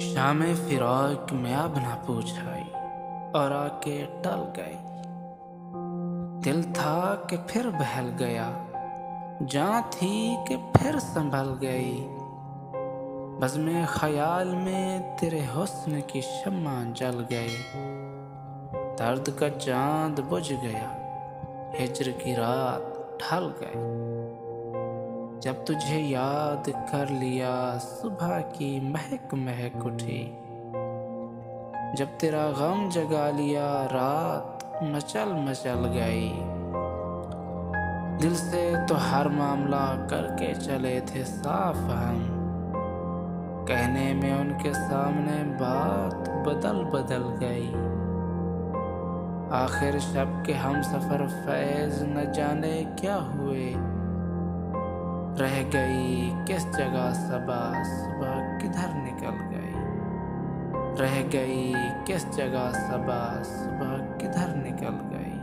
शाम फिराक में अब ना पूछाई, और आके टल गई। दिल था कि फिर बहल गया जहाँ थी कि फिर संभल गई। बस में ख्याल में तेरे हुस्न की शम्मा जल गई। दर्द का चाँद बुझ गया, हिजर की रात ढल गई। जब तुझे याद कर लिया, सुबह की महक महक उठी। जब तेरा गम जगा लिया, रात मचल मचल गई। दिल से तो हर मामला करके चले थे साफ़ हम। कहने में उनके सामने बात बदल बदल गई। आखिर शब के हम सफ़र फैज न जाने क्या हुए। रह गई। किस जगह सबा सुबह किधर निकल गई? रह गई। किस जगह सबा सुबह किधर निकल गई?